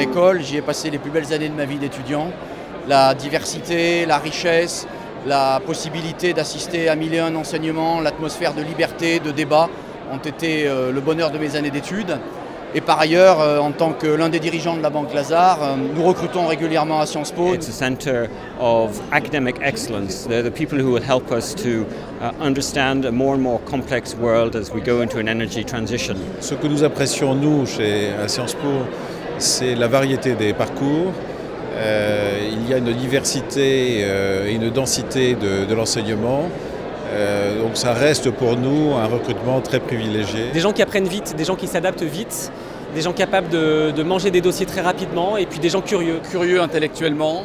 école, j'y ai passé les plus belles années de ma vie d'étudiant. La diversité, la richesse, la possibilité d'assister à mille et un enseignements, l'atmosphère de liberté, de débat ont été euh, le bonheur de mes années d'études. Et par ailleurs, euh, en tant que l'un des dirigeants de la Banque Lazare, euh, nous recrutons régulièrement à Sciences Po. It's a center of academic excellence. They're the people who will help us to uh, understand a more and more complex world as we go into an energy transition. Ce que nous apprécions, nous, chez, à Sciences Po, c'est la variété des parcours. Euh, il y a une diversité euh, et une densité de, de l'enseignement. Euh, donc ça reste pour nous un recrutement très privilégié. Des gens qui apprennent vite, des gens qui s'adaptent vite, des gens capables de, de, manger des dossiers très rapidement et puis des gens curieux. Curieux intellectuellement,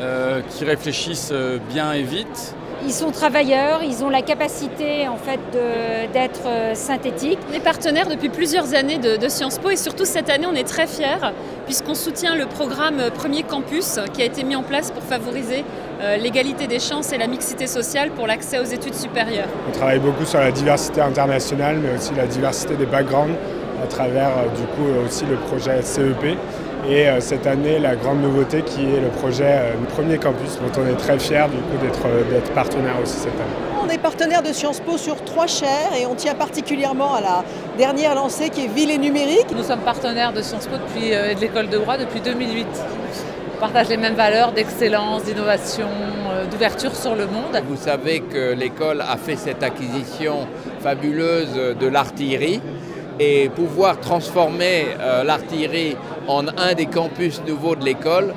euh, qui réfléchissent bien et vite. Ils sont travailleurs, ils ont la capacité en fait d'être euh, synthétiques. On est partenaire depuis plusieurs années de, de, Sciences Po et surtout cette année on est très fiers puisqu'on soutient le programme Premier Campus qui a été mis en place pour favoriser euh, l'égalité des chances et la mixité sociale pour l'accès aux études supérieures. On travaille beaucoup sur la diversité internationale mais aussi la diversité des backgrounds à travers euh, du coup aussi le projet CEP et euh, cette année, la grande nouveauté qui est le projet euh, Premier Campus, dont on est très fiers du coup euh, d'être partenaire aussi cette année. On est partenaire de Sciences Po sur trois chaires et on tient particulièrement à la dernière lancée qui est Ville et numérique. Nous sommes partenaires de Sciences Po depuis, et de l'école de droit depuis 2008. On partage les mêmes valeurs d'excellence, d'innovation, d'ouverture sur le monde. Vous savez que l'école a fait cette acquisition fabuleuse de l'artillerie et pouvoir transformer euh, l'artillerie en un des campus nouveaux de l'école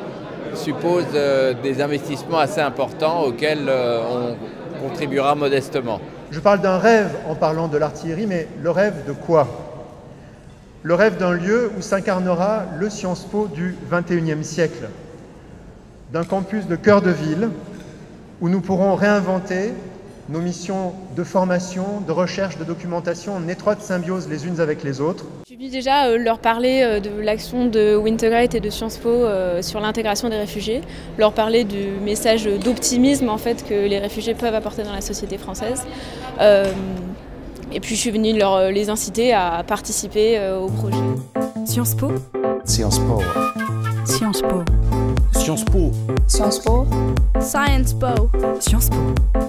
suppose euh, des investissements assez importants auxquels euh, on contribuera modestement. Je parle d'un rêve en parlant de l'artillerie, mais le rêve de quoi? Le rêve d'un lieu où s'incarnera le Sciences Po du XXIe siècle, d'un campus de cœur de ville où nous pourrons réinventer nos missions de formation, de recherche, de documentation en étroite symbiose les unes avec les autres. Je suis déjà euh, leur parler euh, de l'action de Wintergate et de Sciences Po euh, sur l'intégration des réfugiés, leur parler du message d'optimisme en fait que les réfugiés peuvent apporter dans la société française. Euh, et puis je suis venue leur, les inciter à participer euh, au projet. Sciences Po? Sciences Po. Sciences Po. Sciences Po. Sciences Po. Science Po. Sciences Po.